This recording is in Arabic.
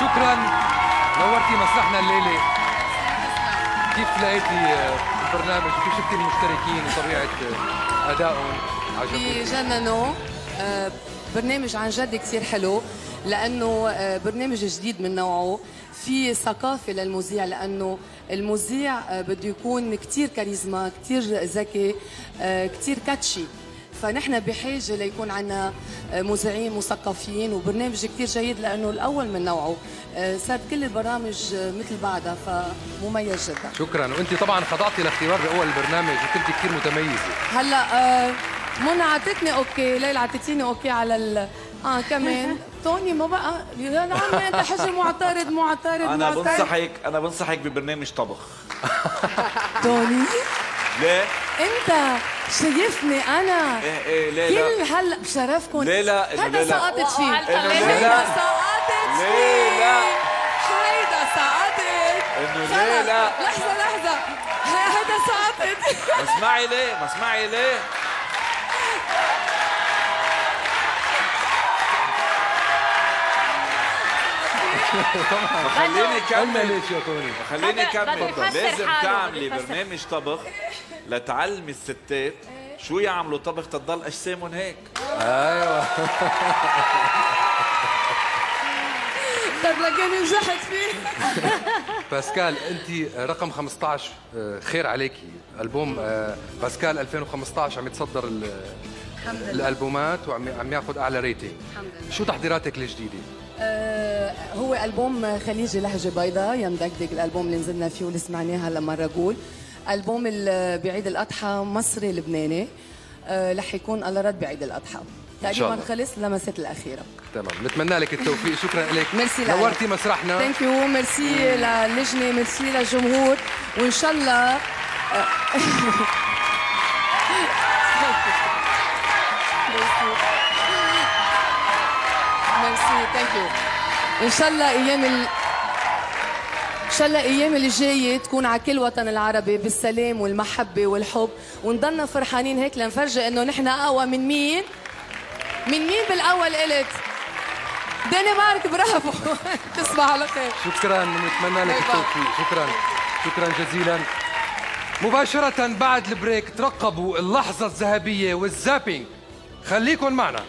شكرا. نورتي مسرحنا الليلة كيف لقيتي البرنامج؟ وكيف شفتي المشتركين وطبيعة أدائهم؟ عجبك بجننوا آه، برنامج عن جد كثير حلو لأنه آه، برنامج جديد من نوعه. في ثقافة للمذيع لأنه المذيع آه، بده يكون كثير كاريزما كثير ذكي كثير كاتشي فنحن بحاجة ليكون عندنا مذيعين مثقفين وبرنامج كثير جيد لأنه الأول من نوعه. صارت كل البرامج مثل بعضها فمميز جدا. شكرا. وانت طبعا خضعتي لاختبار بأول البرنامج وكنت كثير متميزة. هلأ آه منى عطتني OK ليلى عطتيني OK على ال. آه كمان. توني ما بقى. يا عمي أنت حجي معترض معترض أنا معترض. بنصحك أنا بنصحك ببرنامج طبخ. توني؟ ليه؟ انت شايفني أنا إيه إيه ليه لا؟ كل هلا بشرفكم؟ إنه هذا؟ سقطت فيه لا؟ سقطت فيه لا؟ هيدا سقطت لا؟ لحظة لحظة هي- هيدا سقطت ما اسمعي ليه؟ ما اسمعي ليه؟ خليني قلنا كمل. ليش يا توني خليني كمل لازم تعملي. برنامج طبخ لتعلمي الستات. شو يعملوا؟ طبخ تضل أجسامهم هيك. أيوه. طب لكن نجحت فيه. باسكال أنت رقم 15 آه، خير عليكي. ألبوم آه، باسكال 2015 عم يتصدر ال- الألبومات وعم عم ياخذ أعلى rating الحمد لله. شو تحضيراتك الجديدة؟ هو ألبوم خليجي لهجة بيضاء يا مدقدق الألبوم اللي نزلنا فيه واللي سمعناه هلا مرة أقول ألبوم ال- بعيد الأضحى مصري لبناني. آه، رح يكون الله رد بعيد الأضحى. شاء تقريبا. خلص اللمسات الأخيرة. تمام. نتمنى لك التوفيق. شكرا لك. ميرسي لك. نورتي مسرحنا. thank you merci للجنة ميرسي للجمهور. وإن شاء الله آه، merci thank you إن شاء الله أيام ال... إن شاء الله الأيام الجاية تكون على كل وطن العربي بالسلام والمحبة والحب. ونضلنا فرحانين هيك لنفرجي إنه نحن أقوى من مين؟ من مين بالأول قلت؟ دنمارك برافو. تصبح على خير. شكرا ونتمنى لك. التوفيق. شكرا. شكرا جزيلا. مباشرة بعد البريك ترقبوا اللحظة الذهبية والزابينج. خليكن معنا.